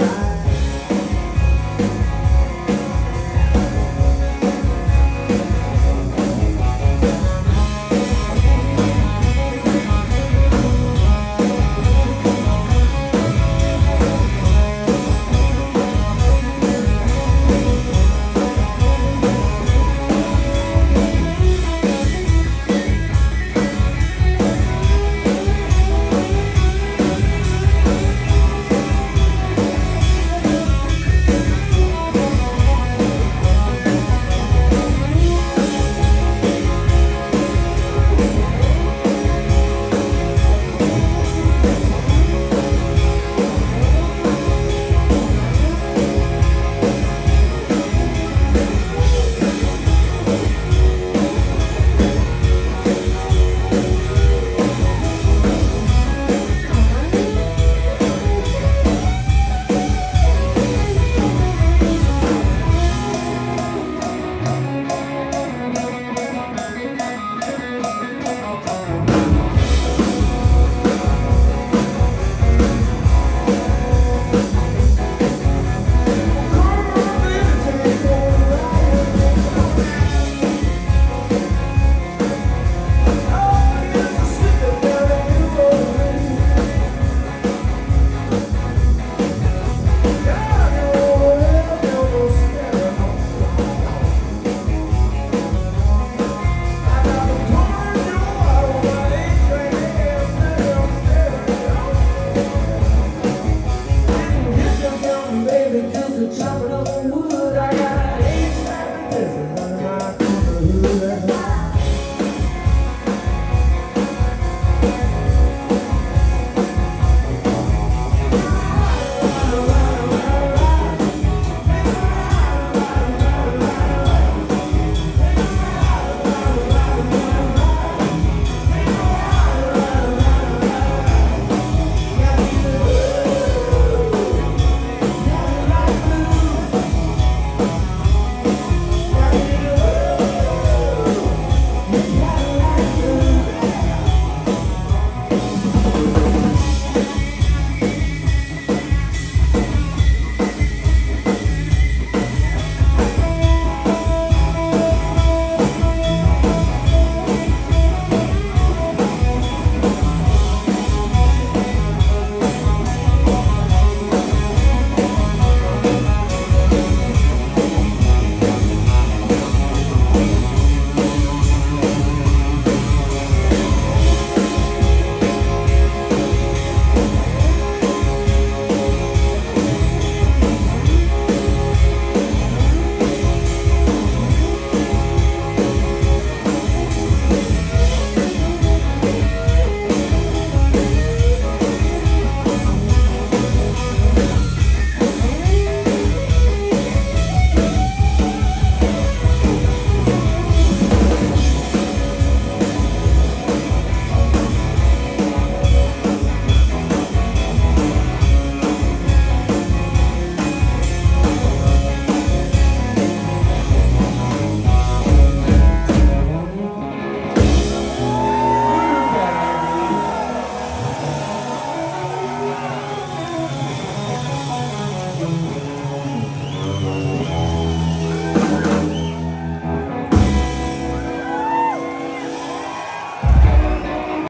your eyes.